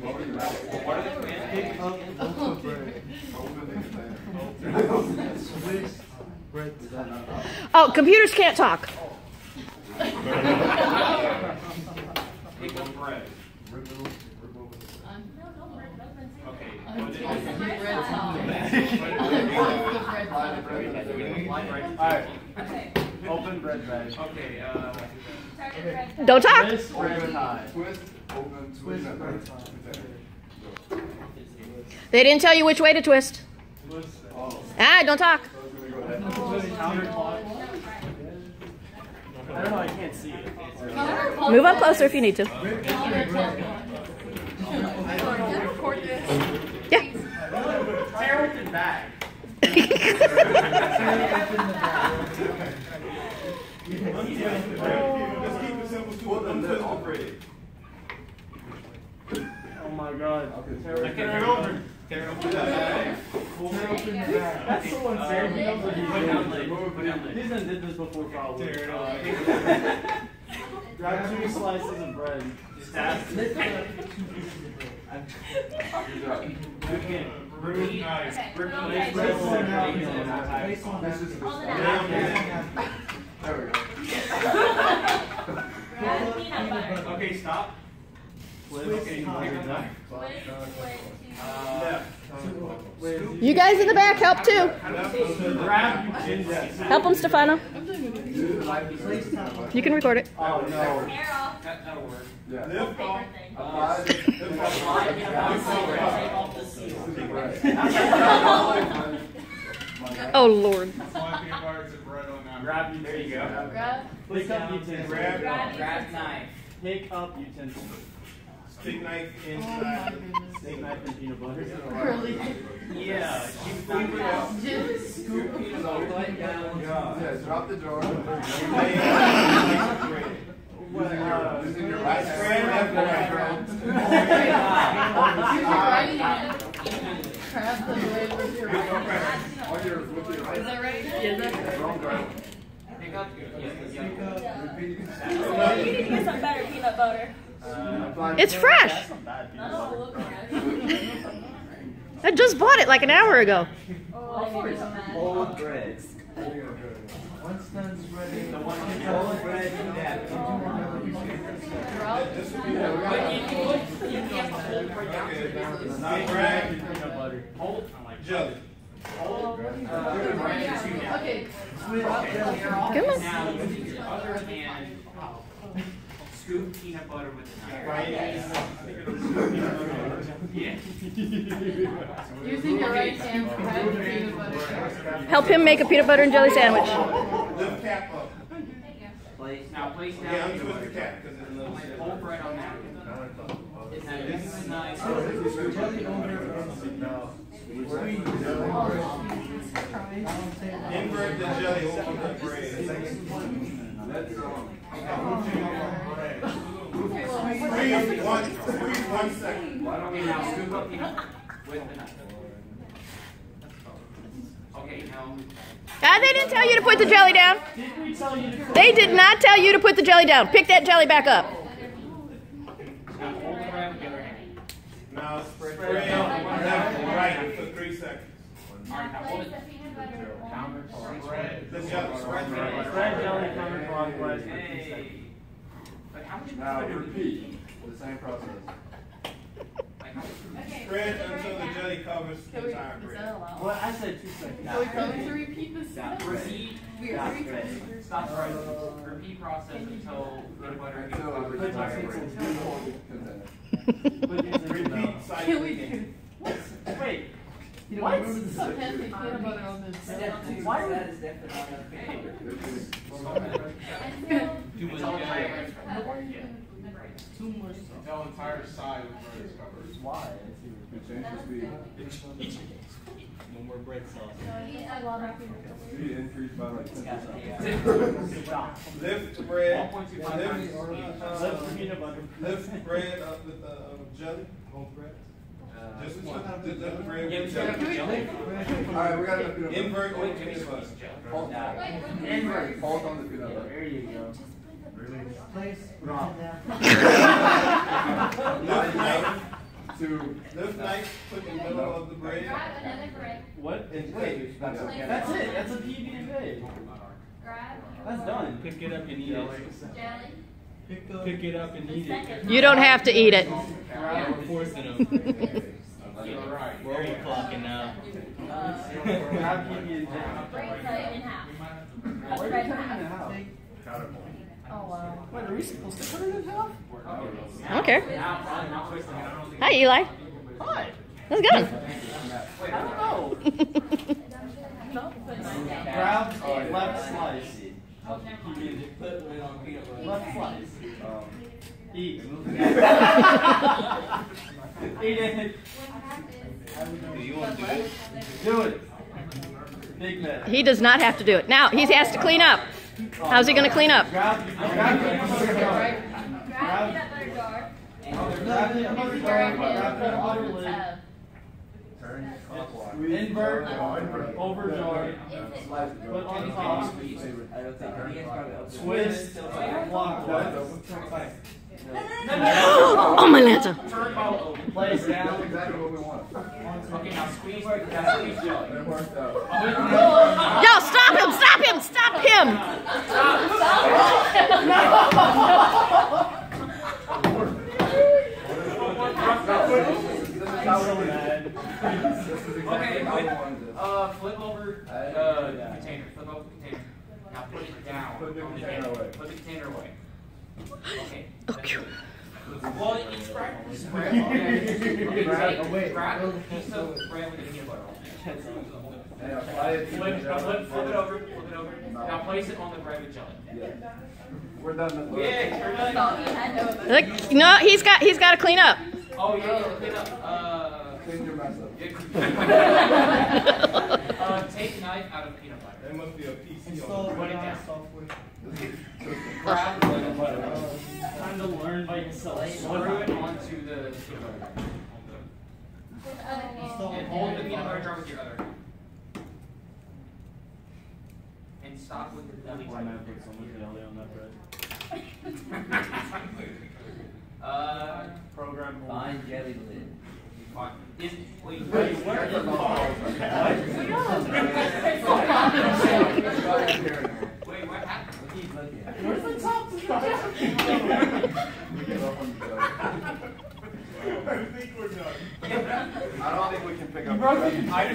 Pick up loaf bread. Swiss bread. Oh, computers can't talk. Pick up bread. Okay. what is it? Alright. Open bread bag. Okay, uh, Don't talk. They didn't tell you which way to twist. Ah, don't talk. Move up closer if you need to. Yeah. Keep it simple. Twist, untwist the bread. Oh my god. Okay, Tear I open can't. Tear open the bag. Tear open bag. That's so unfair. He knows what he's doing. Put down. He's done did this before probably. Tear it Uh. Grab two slices of bread. Just ask. Good job. Again, repeat. Repeat. Place one out. Repeat. Place one This out. is- Down, down, down. There we go. Okay, stop. You guys in the back help too. Help them, Stefano. You can record it. Oh no. That, that'll work. Yeah. Lift off. Apply. Oh Lord. Slide peanut butter to bread on that. Grab you. There you go. Pick up utensils. Grab. Grab knife. Pick up utensils. Stick knife inside. Steak knife and peanut butter. Yeah. Scoop it out. Scoop peanut butter down. Yeah, drop the jar. Lay it on the bread. Well, uh, Using your Right right spread, left hand. On your, with your right. Wrong jar. Pick up. Yeah, Repeat. You need to get some better peanut butter. It's fresh. I just bought it like an hour ago. Come on. Now using your other hand, scoop peanut butter with the knife. Right. Yeah. Using your right hand to have peanut butter. Help him make a peanut butter and jelly sandwich. Lift cap up. Now place down Yeah, untwist the cap because it's a little. Whole bread on that. Now using the. Invert the jelly over the bread. That's wrong. Freeze one, freeze one second. Okay, now scoop up peanut with the knife. Okay, now. Ah, they didn't tell you to put the jelly down. Did we tell you to They did not tell you to put the jelly down. Pick that jelly back up. Now hold the bread with the other hand. Now spread left and right for three seconds. Alright, now hold it. The jelly, spread the bread. Spread jelly counterclockwise for two seconds. But how much Now butter do you repeat the same process. Like? Spread until the jelly covers the we, entire bread. that? Well, I said two seconds. Are we going to repeat this? Repeat. We are repeating. Stop right. Repeat process until peanut butter gets Until covered. the Put entire utensils bread. in Put utensils Repeat down. cycle Can we again. Wait. What? What? Peanut butter on this. Why would Too much jelly. too much? Until entire side of the bread is covered. Why? You change the. No more bread sauce. Speed increased by like ten percent. Stop. Lift bread, lift, Lift uh, lift bread up with the uh, jelly. Whole bread. Uh, just one, just lift the bread Yeah, with we jelly. still have jelly. Alright, we got enough peanut butter. Invert Wait, with give me peanut some butter. jelly. Hold, Invert. hold on the peanut butter. There you go. Really? Place. Drop. Lift the knife, to lift knife, put in the middle of the braid. Grab another bread. What? And Wait, that's okay. that's it. That's a PB and J. Grab. That's done. Pick it up and eat it. Jelly. Pick it up and eat it. You don't have to eat it. We're forcing them. Where are you clocking now? Grab PB and J. Break it in half. Cut the Where bread are in you cutting it in half. half? Oh wow. Wait, are we supposed to cut it in half? I don't care. Hi, Eli. Why? Let's go. I don't know. Grab left slice. He does not have to do it. Now, he has to clean up. How's he going to clean up? Grab, grab butter jar. Grab butter jar. Invert. Over jar. Is Put on top. Twist. Clockwise. Oh, my Lanza. Turbo open. Place That's down. exactly what we want. Okay, now squeeze, now squeeze jelly. It worked out. Yo, stop him! Stop him! Stop him! This is how we do it. This is exactly Okay, how we wait. wanted this. Uh, flip over uh, the container. Flip over the container. Now put it down. Put the on container table. away. Put the container away. Okay. Phew. Well, you spread, spread. Okay. Grab- oh, wait. Grab a piece of bread with the peanut butter on it. And apply it to Flip, the now jelly. flip, flip it over. Flip it over. Now place it on the bread with jelly. Yeah. We're done. with Yeah, you're done. You had no Look, no, he's got he's got to clean up. Oh, yeah, yeah, clean up. Uh, Clean your mess up. take knife out of peanut butter. There must be a PC Install on Put it it down. Grab peanut butter. Time to learn by yourself. Screw it onto the peanut butter. And hold the peanut butter jar with your other hand. And stop with the jelly. Why not put so much jelly on that bread? Uh, Program. Fine jelly lid. Is, wait, Wait, wait, where is the wait, what happened? Keep looking. Where's the top? We give up on the jelly. I think